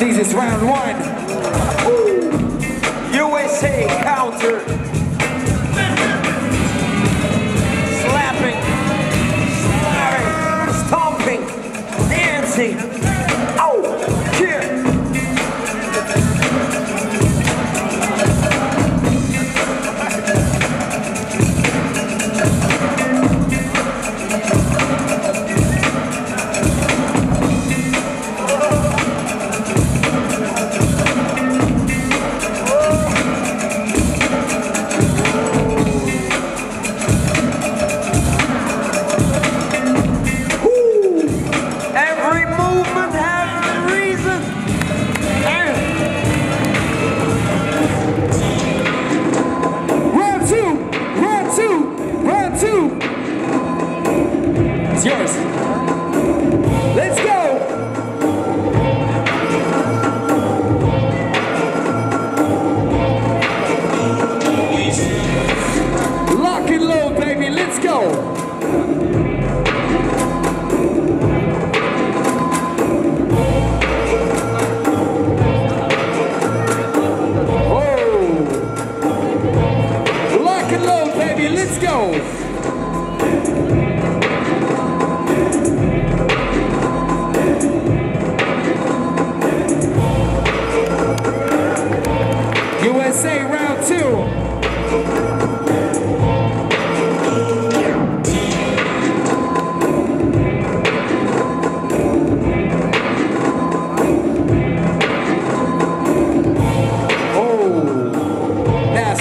Jesus, round one. USA counter.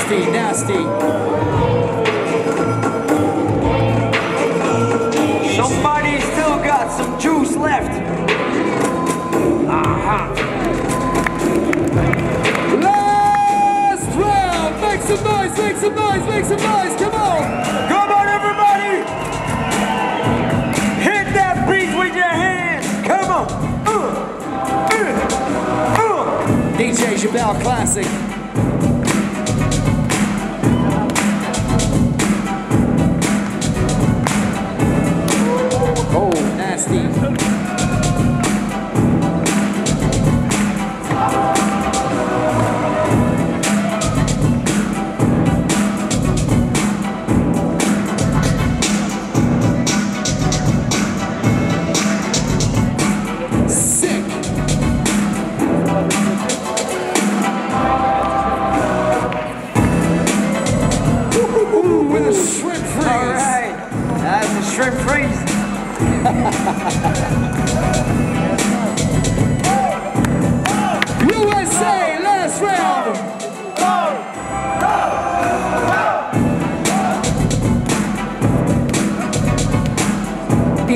Nasty, nasty. Somebody still got some juice left. Aha. Last round! Make some noise, make some noise, make some noise, come on! Come on, everybody! Hit that beat with your hands. Come on. Uh, uh, uh. DJ Jebel Classic.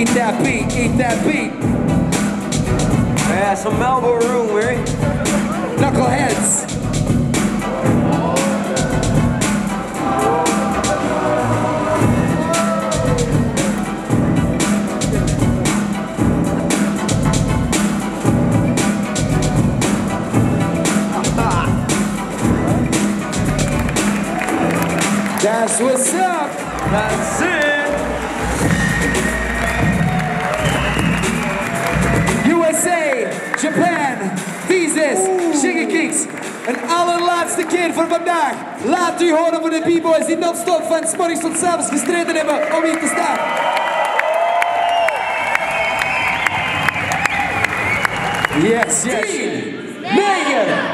Eat that beat, eat that beat. Yeah, some elbow room, Mary. Knuckleheads. That's what's up. That's it. Japan, Thesis, Shigekix. En allerlaatste keer voor vandaag. Laat u horen voor de b-boys die non-stop van 's morgens tot 's avonds gestreden hebben om hier te staan. Yes, yes. 10, 9,